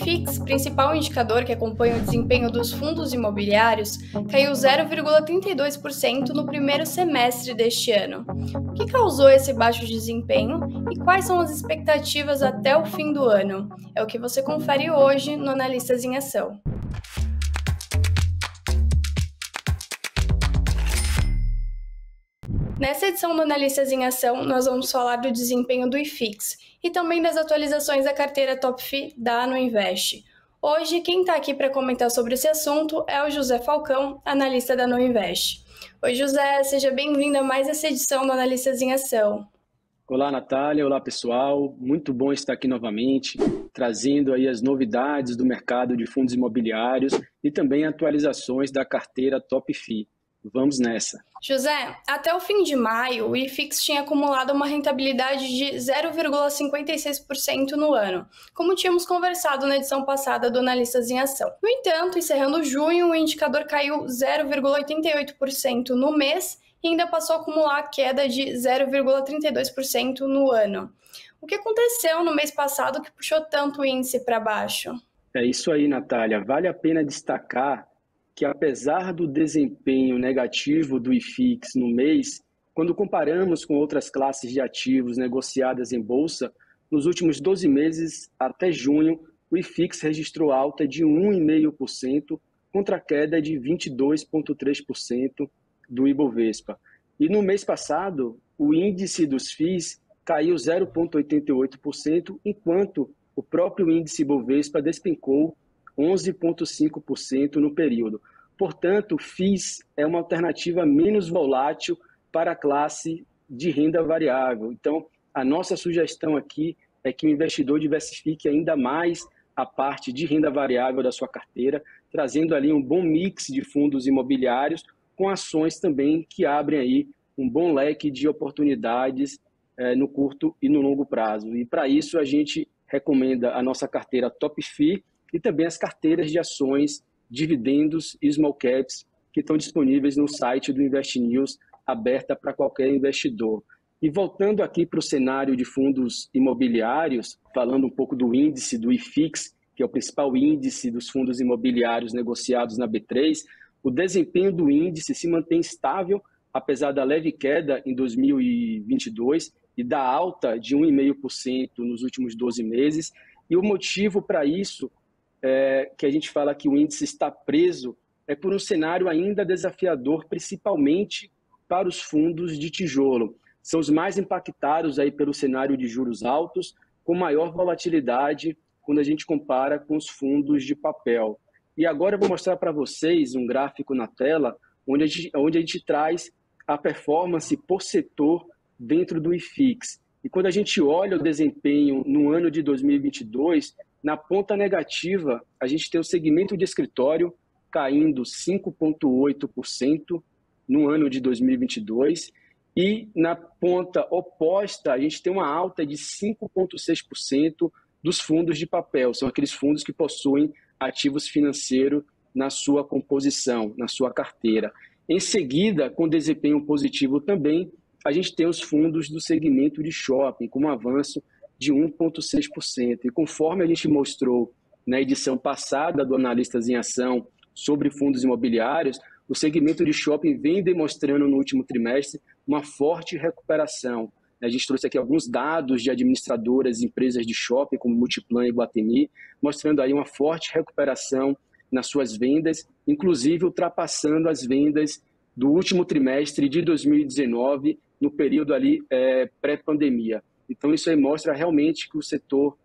IFIX, principal indicador que acompanha o desempenho dos fundos imobiliários, caiu 0,32% no primeiro semestre deste ano. O que causou esse baixo desempenho e quais são as expectativas até o fim do ano? É o que você confere hoje no Analistas em Ação. Nessa edição do Analistas em Ação, nós vamos falar do desempenho do IFIX e também das atualizações da carteira Top FI da Ano Invest. Hoje, quem está aqui para comentar sobre esse assunto é o José Falcão, analista da No Invest. Oi, José, seja bem-vindo a mais essa edição do Analistas em Ação. Olá, Natália. Olá, pessoal. Muito bom estar aqui novamente, trazendo aí as novidades do mercado de fundos imobiliários e também atualizações da carteira Top FI. Vamos nessa. José, até o fim de maio, o IFIX tinha acumulado uma rentabilidade de 0,56% no ano, como tínhamos conversado na edição passada do Analistas em Ação. No entanto, encerrando junho, o indicador caiu 0,88% no mês e ainda passou a acumular queda de 0,32% no ano. O que aconteceu no mês passado que puxou tanto o índice para baixo? É isso aí, Natália. Vale a pena destacar que apesar do desempenho negativo do IFIX no mês, quando comparamos com outras classes de ativos negociadas em bolsa, nos últimos 12 meses até junho, o IFIX registrou alta de 1,5% contra a queda de 22,3% do Ibovespa. E no mês passado, o índice dos FIIs caiu 0,88%, enquanto o próprio índice Ibovespa despencou 11,5% no período. Portanto, FIIs é uma alternativa menos volátil para a classe de renda variável. Então, a nossa sugestão aqui é que o investidor diversifique ainda mais a parte de renda variável da sua carteira, trazendo ali um bom mix de fundos imobiliários com ações também que abrem aí um bom leque de oportunidades eh, no curto e no longo prazo. E para isso a gente recomenda a nossa carteira Top FI, e também as carteiras de ações, dividendos e small caps que estão disponíveis no site do Invest News, aberta para qualquer investidor. E voltando aqui para o cenário de fundos imobiliários, falando um pouco do índice do IFIX, que é o principal índice dos fundos imobiliários negociados na B3, o desempenho do índice se mantém estável, apesar da leve queda em 2022 e da alta de 1,5% nos últimos 12 meses. E o motivo para isso é, que a gente fala que o índice está preso é por um cenário ainda desafiador, principalmente para os fundos de tijolo. São os mais impactados aí pelo cenário de juros altos, com maior volatilidade quando a gente compara com os fundos de papel. E agora eu vou mostrar para vocês um gráfico na tela, onde a, gente, onde a gente traz a performance por setor dentro do IFIX. E quando a gente olha o desempenho no ano de 2022, na ponta negativa, a gente tem o segmento de escritório caindo 5,8% no ano de 2022. E na ponta oposta, a gente tem uma alta de 5,6% dos fundos de papel. São aqueles fundos que possuem ativos financeiros na sua composição, na sua carteira. Em seguida, com desempenho positivo também, a gente tem os fundos do segmento de shopping, com um avanço de 1,6%. E conforme a gente mostrou na edição passada do Analistas em Ação sobre fundos imobiliários, o segmento de shopping vem demonstrando no último trimestre uma forte recuperação. A gente trouxe aqui alguns dados de administradoras e empresas de shopping, como Multiplan e Guatemi, mostrando aí uma forte recuperação nas suas vendas, inclusive ultrapassando as vendas do último trimestre de 2019, no período ali é, pré-pandemia. Então, isso aí mostra realmente que o setor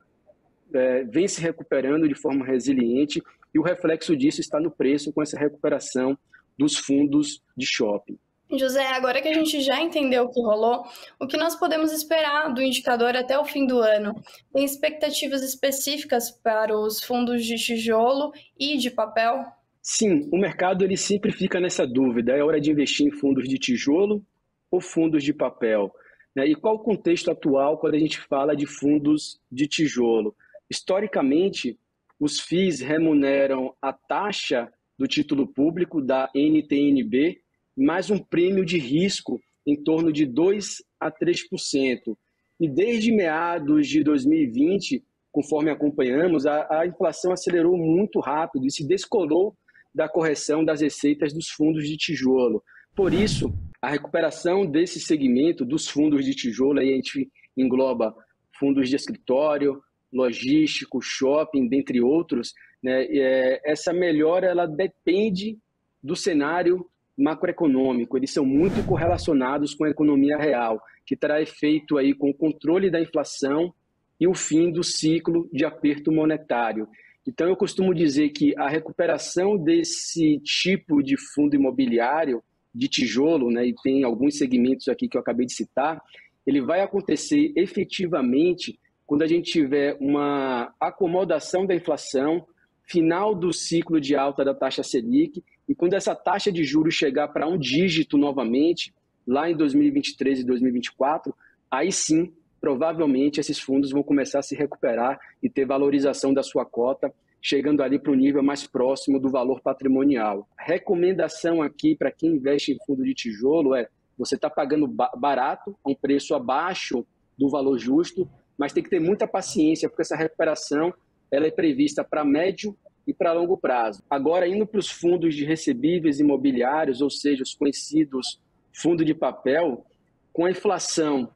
é, vem se recuperando de forma resiliente e o reflexo disso está no preço com essa recuperação dos fundos de shopping. José, agora que a gente já entendeu o que rolou, o que nós podemos esperar do indicador até o fim do ano? Tem expectativas específicas para os fundos de tijolo e de papel? Sim, o mercado ele sempre fica nessa dúvida: é hora de investir em fundos de tijolo ou fundos de papel? Né? E qual o contexto atual quando a gente fala de fundos de tijolo? Historicamente, os FIIs remuneram a taxa do título público da NTNB mais um prêmio de risco em torno de 2 a 3%. E desde meados de 2020, conforme acompanhamos, a, a inflação acelerou muito rápido e se descolou da correção das receitas dos fundos de tijolo. Por isso, a recuperação desse segmento dos fundos de tijolo, aí a gente engloba fundos de escritório, logístico, shopping, dentre outros, né, é, essa melhora ela depende do cenário macroeconômico. Eles são muito correlacionados com a economia real, que terá efeito aí com o controle da inflação e o fim do ciclo de aperto monetário. Então, eu costumo dizer que a recuperação desse tipo de fundo imobiliário de tijolo, né, e tem alguns segmentos aqui que eu acabei de citar, ele vai acontecer efetivamente quando a gente tiver uma acomodação da inflação, final do ciclo de alta da taxa Selic, e quando essa taxa de juros chegar para um dígito novamente, lá em 2023 e 2024, aí sim, provavelmente esses fundos vão começar a se recuperar e ter valorização da sua cota, chegando ali para o nível mais próximo do valor patrimonial. Recomendação aqui para quem investe em fundo de tijolo é você está pagando barato, a um preço abaixo do valor justo, mas tem que ter muita paciência, porque essa recuperação ela é prevista para médio e para longo prazo. Agora, indo para os fundos de recebíveis imobiliários, ou seja, os conhecidos fundo de papel, com a inflação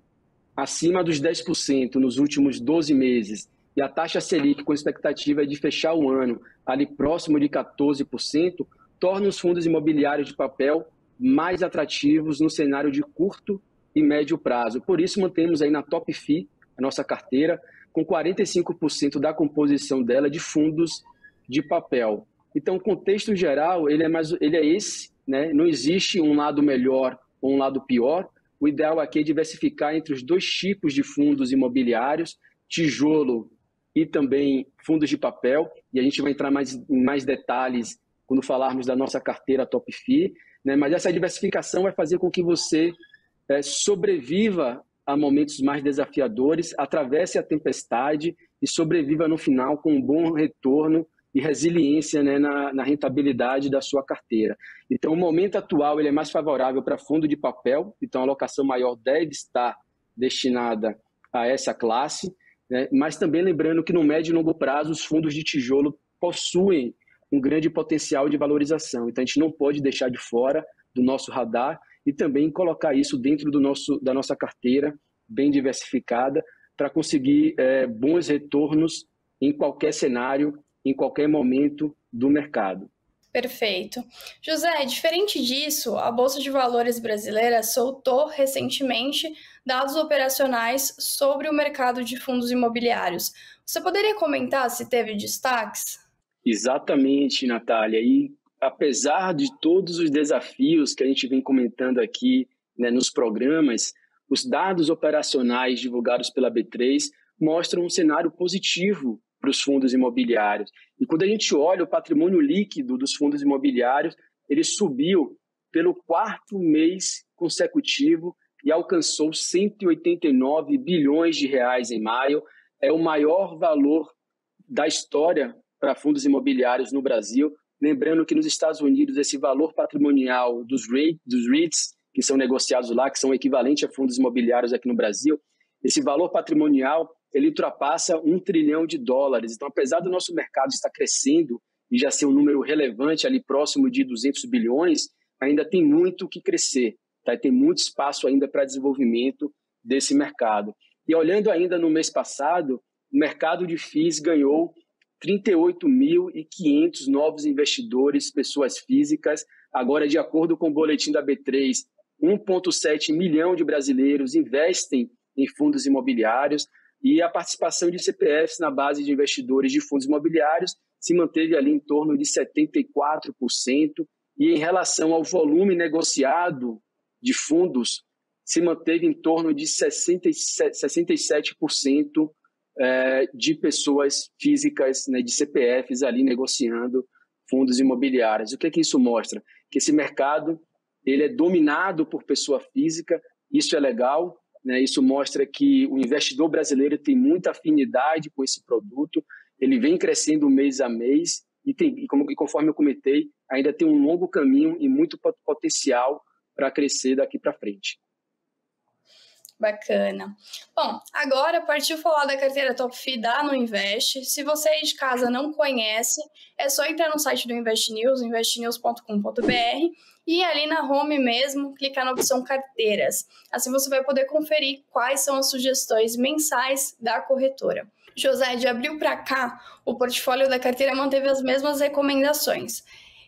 acima dos 10% nos últimos 12 meses e a taxa Selic com expectativa de fechar o ano ali próximo de 14%, torna os fundos imobiliários de papel mais atrativos no cenário de curto e médio prazo. Por isso, mantemos aí na Top FI, a nossa carteira, com 45% da composição dela de fundos de papel. Então, o contexto geral, ele é, mais, ele é esse, né? não existe um lado melhor ou um lado pior. O ideal aqui é diversificar entre os dois tipos de fundos imobiliários, tijolo e também fundos de papel, e a gente vai entrar mais, em mais detalhes quando falarmos da nossa carteira Top FI, né? mas essa diversificação vai fazer com que você é, sobreviva a momentos mais desafiadores, atravesse a tempestade e sobreviva no final com um bom retorno e resiliência né, na, na, rentabilidade da sua carteira. Então, o momento atual ele é mais favorável para fundo de papel, então a alocação maior deve estar destinada a essa classe, né? mas também lembrando que no médio e longo prazo os fundos de tijolo possuem um grande potencial de valorização. Então, a gente não pode deixar de fora do nosso radar e também colocar isso dentro do nosso, da nossa carteira bem diversificada para conseguir é, bons retornos em qualquer cenário em qualquer momento do mercado. Perfeito. José, diferente disso, a Bolsa de Valores brasileira soltou recentemente dados operacionais sobre o mercado de fundos imobiliários. Você poderia comentar se teve destaques? Exatamente, Natália. E apesar de todos os desafios que a gente vem comentando aqui né, nos programas, os dados operacionais divulgados pela B3 mostram um cenário positivo para os fundos imobiliários. E quando a gente olha o patrimônio líquido dos fundos imobiliários, ele subiu pelo quarto mês consecutivo e alcançou 189 bilhões de reais em maio. É o maior valor da história para fundos imobiliários no Brasil. Lembrando que nos Estados Unidos esse valor patrimonial dos, REIT, dos REITs, que são negociados lá, que são equivalentes a fundos imobiliários aqui no Brasil, esse valor patrimonial ele ultrapassa um trilhão de dólares. Então, apesar do nosso mercado estar crescendo e já ser um número relevante ali próximo de 200 bilhões, ainda tem muito que crescer, tá? tem muito espaço ainda para desenvolvimento desse mercado. E olhando ainda no mês passado, o mercado de FIIs ganhou 38.500 novos investidores, pessoas físicas. Agora, de acordo com o boletim da B3, 1,7 milhão de brasileiros investem em fundos imobiliários e a participação de CPFs na base de investidores de fundos imobiliários se manteve ali em torno de 74%, e em relação ao volume negociado de fundos, se manteve em torno de 67% é, de pessoas físicas, né, de CPFs ali negociando fundos imobiliários. O que, é que isso mostra? Que esse mercado ele é dominado por pessoa física, isso é legal, né? Isso mostra que o investidor brasileiro tem muita afinidade com esse produto, ele vem crescendo mês a mês e, tem, e, como, e conforme eu comentei, ainda tem um longo caminho e muito potencial para crescer daqui para frente. Bacana. Bom, agora partiu falar da carteira Top Fee da No Invest. Se você aí de casa não conhece, é só entrar no site do Invest News, investnews.com.br e ali na home mesmo, clicar na opção carteiras. Assim você vai poder conferir quais são as sugestões mensais da corretora. José, de abril para cá, o portfólio da carteira manteve as mesmas recomendações.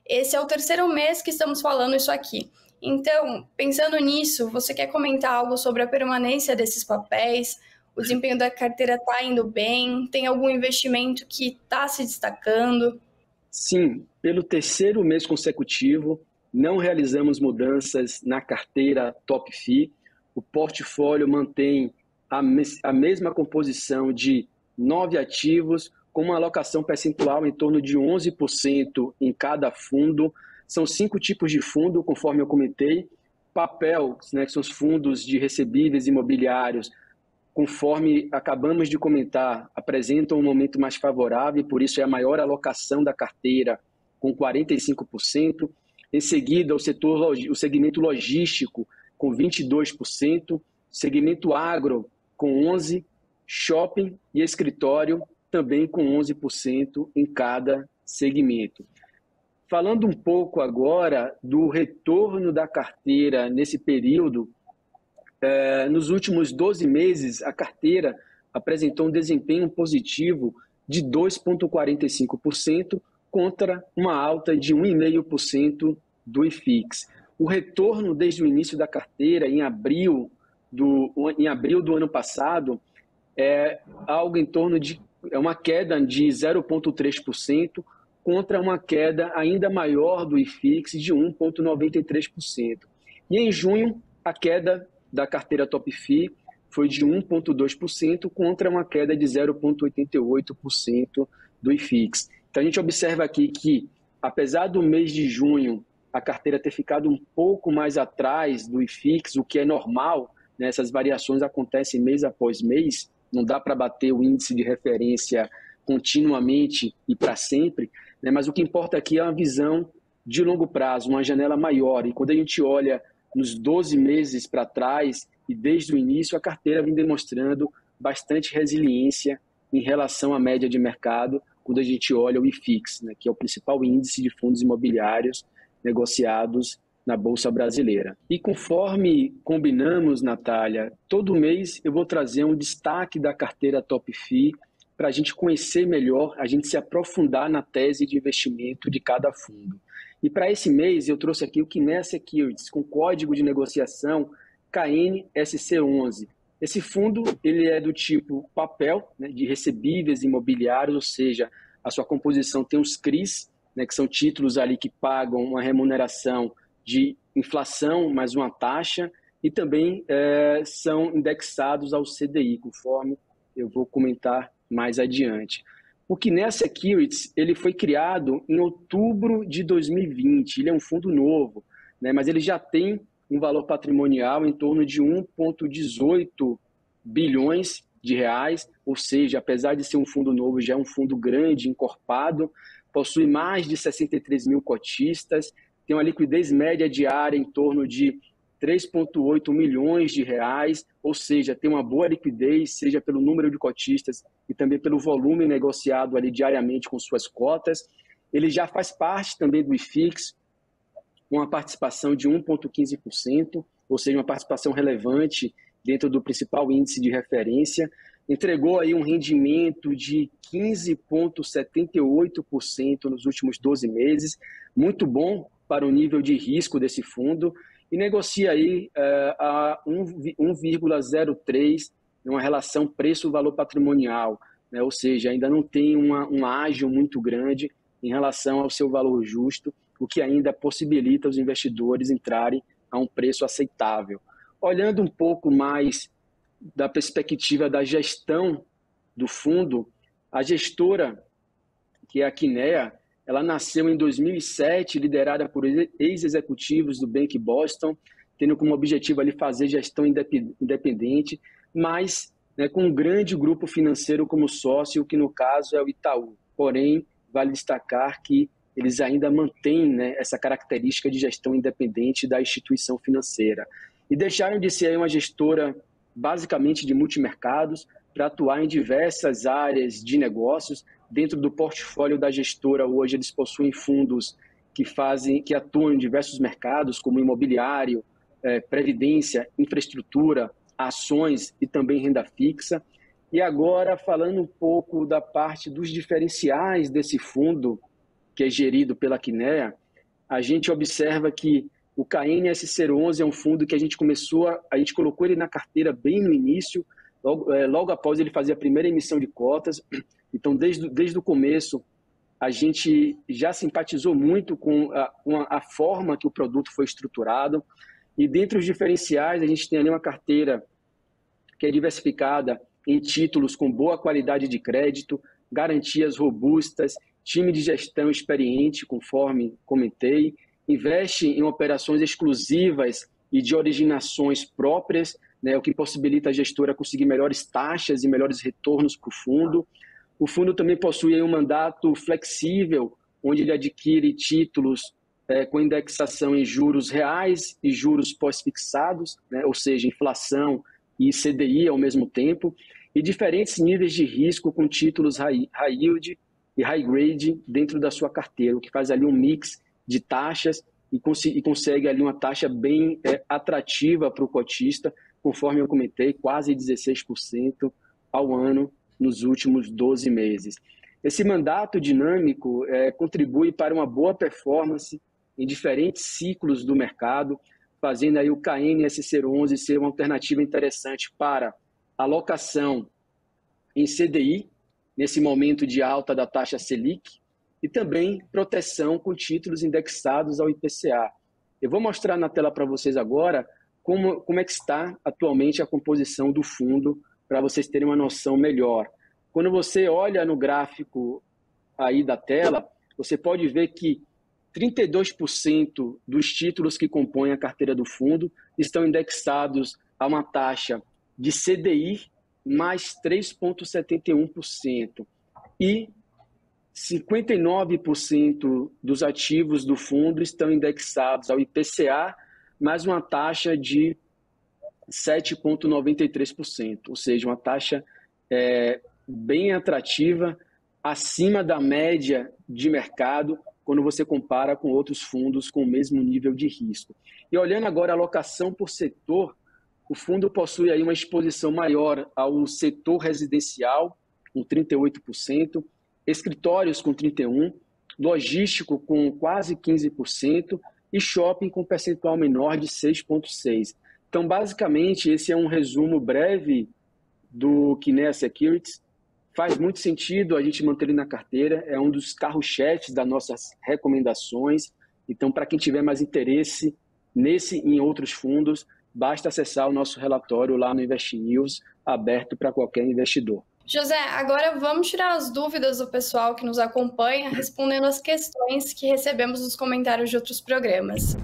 Esse é o terceiro mês que estamos falando isso aqui. Então, pensando nisso, você quer comentar algo sobre a permanência desses papéis? O desempenho da carteira está indo bem? Tem algum investimento que está se destacando? Sim, pelo terceiro mês consecutivo, não realizamos mudanças na carteira Top FI. O portfólio mantém a, mes a mesma composição de nove ativos, com uma alocação percentual em torno de 11% em cada fundo são cinco tipos de fundo, conforme eu comentei. Papel, né, que são os fundos de recebíveis imobiliários, conforme acabamos de comentar, apresentam um momento mais favorável, por isso é a maior alocação da carteira, com 45%. Em seguida, o setor, o segmento logístico, com 22%, segmento agro, com 11%, shopping e escritório, também com 11% em cada segmento. Falando um pouco agora do retorno da carteira nesse período, é, nos últimos 12 meses, a carteira apresentou um desempenho positivo de 2,45% contra uma alta de 1,5% do IFIX. O retorno desde o início da carteira, em abril do, em abril do ano passado, é algo em torno de é uma queda de 0,3%, contra uma queda ainda maior do IFIX de 1,93%. E em junho, a queda da carteira Top FI foi de 1,2% contra uma queda de 0,88% do IFIX. Então a gente observa aqui que, apesar do mês de junho a carteira ter ficado um pouco mais atrás do IFIX, o que é normal, né? essas variações acontecem mês após mês, não dá para bater o índice de referência continuamente e para sempre, né? mas o que importa aqui é uma visão de longo prazo, uma janela maior. E quando a gente olha nos 12 meses para trás e desde o início, a carteira vem demonstrando bastante resiliência em relação à média de mercado, quando a gente olha o IFIX, né? que é o principal índice de fundos imobiliários negociados na Bolsa Brasileira. E conforme combinamos, Natália, todo mês eu vou trazer um destaque da carteira Top FI para a gente conhecer melhor, a gente se aprofundar na tese de investimento de cada fundo. E para esse mês eu trouxe aqui o Kinea Securities com código de negociação KNSC11. Esse fundo ele é do tipo papel, né, de recebíveis imobiliários, ou seja, a sua composição tem os CRIs, né, que são títulos ali que pagam uma remuneração de inflação mais uma taxa, e também é, são indexados ao CDI, conforme eu vou comentar mais adiante. O Kinea Securities ele foi criado em outubro de 2020. Ele é um fundo novo, né, mas ele já tem um valor patrimonial em torno de 1,18 bilhões de reais, ou seja, apesar de ser um fundo novo, já é um fundo grande, encorpado, possui mais de 63 mil cotistas, tem uma liquidez média diária em torno de 3,8 milhões de reais, ou seja, tem uma boa liquidez, seja pelo número de cotistas e também pelo volume negociado ali diariamente com suas cotas. Ele já faz parte também do IFIX, uma participação de 1,15%, ou seja, uma participação relevante dentro do principal índice de referência. Entregou aí um rendimento de 15,78% nos últimos 12 meses, muito bom para o nível de risco desse fundo e negocia aí uh, a 1,03 uma relação preço-valor patrimonial, né? ou seja, ainda não tem uma, um ágio muito grande em relação ao seu valor justo, o que ainda possibilita os investidores entrarem a um preço aceitável. Olhando um pouco mais da perspectiva da gestão do fundo, a gestora, que é a Kinea, ela nasceu em 2007, liderada por ex-executivos do Bank Boston, tendo como objetivo ali fazer gestão independente, mas né, com um grande grupo financeiro como sócio, que no caso é o Itaú. Porém, vale destacar que eles ainda mantêm né, essa característica de gestão independente da instituição financeira. E deixaram de ser uma gestora basicamente de multimercados, para atuar em diversas áreas de negócios. Dentro do portfólio da gestora, hoje eles possuem fundos que fazem, que atuam em diversos mercados, como imobiliário, é, previdência, infraestrutura, ações e também renda fixa. E agora, falando um pouco da parte dos diferenciais desse fundo, que é gerido pela Quinea, a gente observa que o KNSC11 é um fundo que a gente começou, a, a gente colocou ele na carteira bem no início, logo, é, logo após ele fazer a primeira emissão de cotas. Então, desde, desde o começo, a gente já simpatizou muito com a, com a, forma que o produto foi estruturado. E dentre os diferenciais, a gente tem ali uma carteira que é diversificada em títulos com boa qualidade de crédito, garantias robustas, time de gestão experiente, conforme comentei, investe em operações exclusivas e de originações próprias, né, o que possibilita a gestora conseguir melhores taxas e melhores retornos para o fundo. O fundo também possui um mandato flexível, onde ele adquire títulos é, com indexação em juros reais e juros pós-fixados, né, ou seja, inflação e CDI ao mesmo tempo, e diferentes níveis de risco com títulos high, high yield e high grade dentro da sua carteira, o que faz ali um mix de taxas e, cons e consegue ali uma taxa bem é, atrativa para o cotista, conforme eu comentei, quase 16% ao ano nos últimos 12 meses. Esse mandato dinâmico é, contribui para uma boa performance em diferentes ciclos do mercado, fazendo aí o KNSC11 ser uma alternativa interessante para alocação em CDI, nesse momento de alta da taxa Selic, e também proteção com títulos indexados ao IPCA. Eu vou mostrar na tela para vocês agora como, como é que está atualmente a composição do fundo, para vocês terem uma noção melhor. Quando você olha no gráfico aí da tela, você pode ver que 32% dos títulos que compõem a carteira do fundo estão indexados a uma taxa de CDI mais 3,71%. E 59% dos ativos do fundo estão indexados ao IPCA, mais uma taxa de 7,93%, ou seja, uma taxa é, bem atrativa, acima da média de mercado, quando você compara com outros fundos com o mesmo nível de risco. E olhando agora a alocação por setor, o fundo possui aí uma exposição maior ao setor residencial, com 38%, escritórios com 31%, logístico com quase 15% e shopping com percentual menor de 6,6%. Então, basicamente, esse é um resumo breve do Kinea Securities. Faz muito sentido a gente manter ele na carteira, é um dos carros-chefes das nossas recomendações. Então, para quem tiver mais interesse nesse e em outros fundos, basta acessar o nosso relatório lá no Invest News, aberto para qualquer investidor. José, agora vamos tirar as dúvidas do pessoal que nos acompanha, respondendo as questões que recebemos nos comentários de outros programas.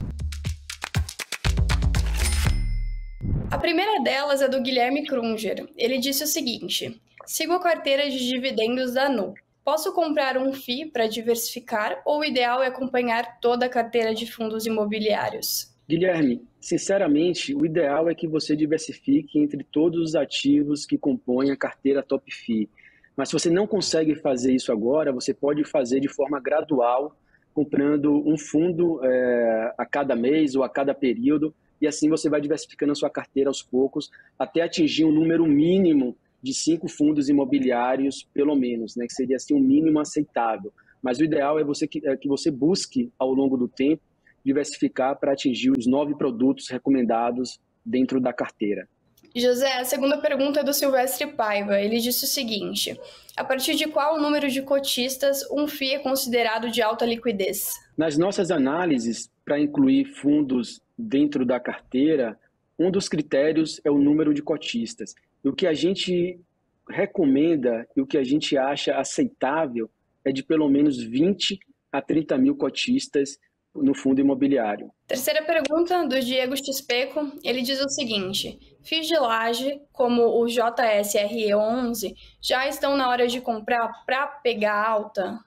A primeira delas é do Guilherme Krunger. Ele disse o seguinte: Sigo a carteira de dividendos da Nu. Posso comprar um FII para diversificar ou o ideal é acompanhar toda a carteira de fundos imobiliários? Guilherme, sinceramente, o ideal é que você diversifique entre todos os ativos que compõem a carteira Top FI. Mas se você não consegue fazer isso agora, você pode fazer de forma gradual, comprando um fundo é, a cada mês ou a cada período, e assim você vai diversificando a sua carteira aos poucos, até atingir um número mínimo de cinco fundos imobiliários, pelo menos, né, que seria assim um mínimo aceitável. Mas o ideal é, você que, é que você busque, ao longo do tempo, diversificar para atingir os nove produtos recomendados dentro da carteira. José, a segunda pergunta é do Silvestre Paiva. Ele disse o seguinte: a partir de qual número de cotistas um FII é considerado de alta liquidez? Nas nossas análises, para incluir fundos dentro da carteira, um dos critérios é o número de cotistas. E o que a gente recomenda e o que a gente acha aceitável é de pelo menos 20 a 30 mil cotistas no fundo imobiliário. Terceira pergunta do Diego Xpeco, ele diz o seguinte: FIIs de laje, como o JSRE11, já estão na hora de comprar para pegar alta?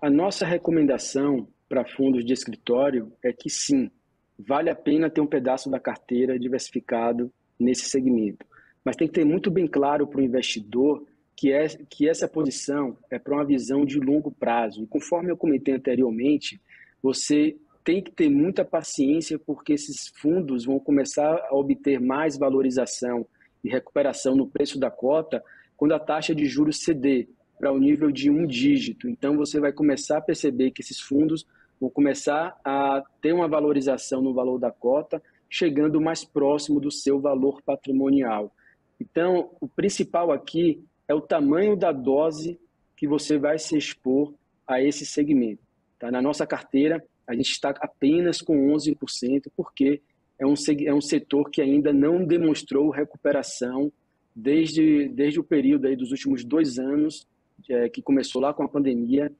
A nossa recomendação para fundos de escritório é que sim, vale a pena ter um pedaço da carteira diversificado nesse segmento. mas tem que ter muito bem claro para o investidor que, é, que essa posição é para uma visão de longo prazo. E conforme eu comentei anteriormente, você tem que ter muita paciência porque esses fundos vão começar a obter mais valorização e recuperação no preço da cota quando a taxa de juros ceder para o nível de um dígito. Então você vai começar a perceber que esses fundos vão começar a ter uma valorização no valor da cota, chegando mais próximo do seu valor patrimonial. Então, o principal aqui é o tamanho da dose que você vai se expor a esse segmento. Tá? Na nossa carteira, a gente está apenas com 11%, porque é um, é um setor que ainda não demonstrou recuperação desde, desde o período aí dos últimos dois anos, é, que começou lá com a pandemia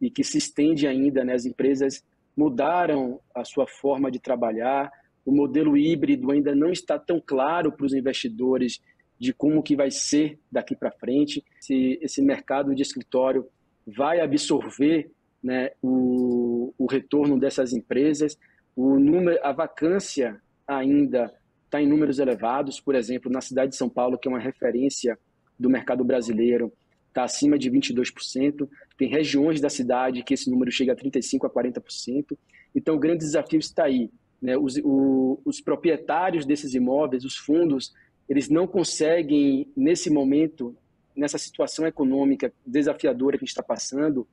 e que se estende ainda. Né? As empresas mudaram a sua forma de trabalhar, o modelo híbrido ainda não está tão claro para os investidores de como que vai ser daqui para frente, se esse mercado de escritório vai absorver né, o, o retorno dessas empresas. O número, a vacância ainda está em números elevados, por exemplo, na cidade de São Paulo, que é uma referência do mercado brasileiro, está acima de 22%. Tem regiões da cidade que esse número chega a 35% a 40%. Então, o grande desafio está aí. Né? Os, o, os proprietários desses imóveis, os fundos, eles não conseguem, nesse momento, nessa situação econômica desafiadora que a gente está passando,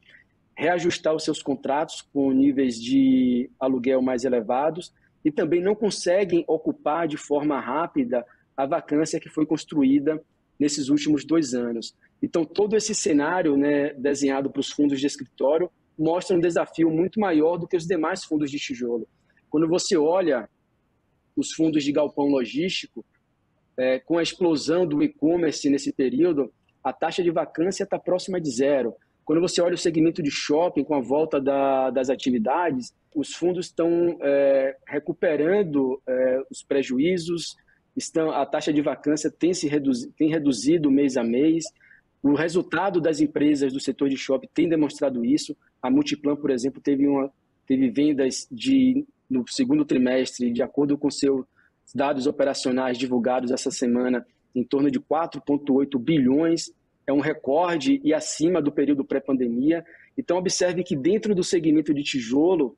reajustar os seus contratos com níveis de aluguel mais elevados e também não conseguem ocupar de forma rápida a vacância que foi construída nesses últimos dois anos. Então, todo esse cenário né, desenhado para os fundos de escritório mostra um desafio muito maior do que os demais fundos de tijolo. Quando você olha os fundos de galpão logístico, é, com a explosão do e-commerce nesse período, a taxa de vacância está próxima de zero. Quando você olha o segmento de shopping, com a volta da, das atividades, os fundos estão é, recuperando é, os prejuízos, estão, a taxa de vacância tem, se reduzi, tem reduzido mês a mês. O resultado das empresas do setor de shopping tem demonstrado isso. A Multiplan, por exemplo, teve, uma, teve vendas de, no segundo trimestre, de acordo com seus dados operacionais divulgados essa semana, em torno de 4,8 bilhões é um recorde e acima do período pré-pandemia. Então, observe que dentro do segmento de tijolo,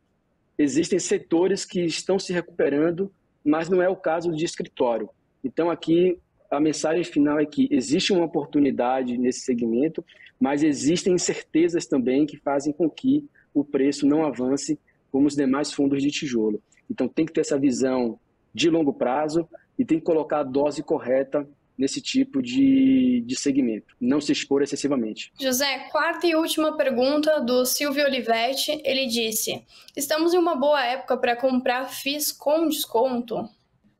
existem setores que estão se recuperando, mas não é o caso de escritório. Então, aqui, a mensagem final é que existe uma oportunidade nesse segmento, mas existem incertezas também que fazem com que o preço não avance como os demais fundos de tijolo. Então, tem que ter essa visão de longo prazo e tem que colocar a dose correta nesse tipo de, de segmento, não se expor excessivamente. José, quarta e última pergunta do Silvio Olivetti. Ele disse: Estamos em uma boa época para comprar FIIs com desconto?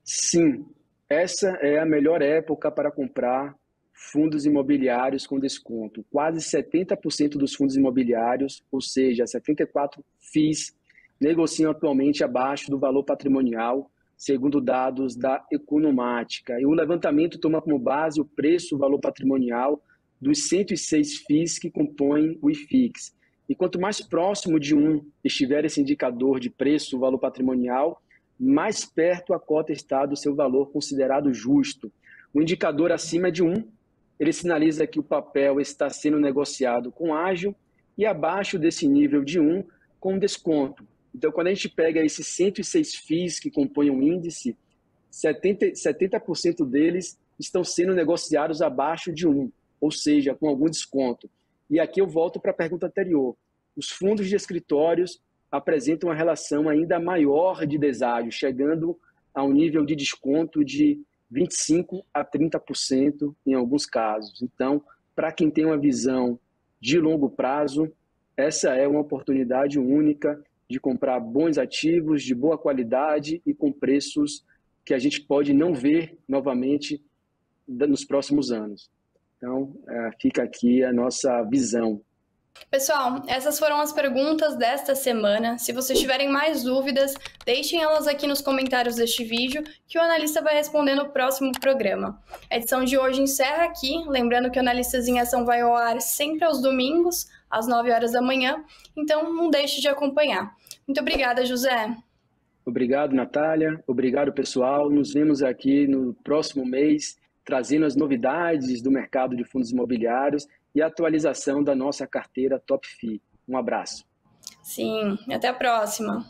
Sim, essa é a melhor época para comprar fundos imobiliários com desconto. Quase 70% dos fundos imobiliários, ou seja, 74 FIIs, negociam atualmente abaixo do valor patrimonial segundo dados da Economática. E o levantamento toma como base o preço, o valor patrimonial dos 106 FIIs que compõem o IFIX. E quanto mais próximo de um estiver esse indicador de preço, valor patrimonial, mais perto a cota está do seu valor considerado justo. O indicador acima de um, ele sinaliza que o papel está sendo negociado com ágil e abaixo desse nível de um, com desconto. Então, quando a gente pega esses 106 FIIs que compõem o um índice, 70%, 70 deles estão sendo negociados abaixo de um, ou seja, com algum desconto. E aqui eu volto para a pergunta anterior. Os fundos de escritórios apresentam uma relação ainda maior de deságio, chegando a um nível de desconto de 25% a 30% em alguns casos. Então, para quem tem uma visão de longo prazo, essa é uma oportunidade única de comprar bons ativos de boa qualidade e com preços que a gente pode não ver novamente nos próximos anos. Então, é, fica aqui a nossa visão. Pessoal, essas foram as perguntas desta semana. Se vocês tiverem mais dúvidas, deixem elas aqui nos comentários deste vídeo, que o analista vai responder no próximo programa. A edição de hoje encerra aqui, lembrando que o Analistas em Ação vai ao ar sempre aos domingos, às 9 horas da manhã, então não deixe de acompanhar. Muito obrigada, José. Obrigado, Natália. Obrigado, pessoal. Nos vemos aqui no próximo mês trazendo as novidades do mercado de fundos imobiliários e a atualização da nossa carteira Top FI. Um abraço. Sim, até a próxima.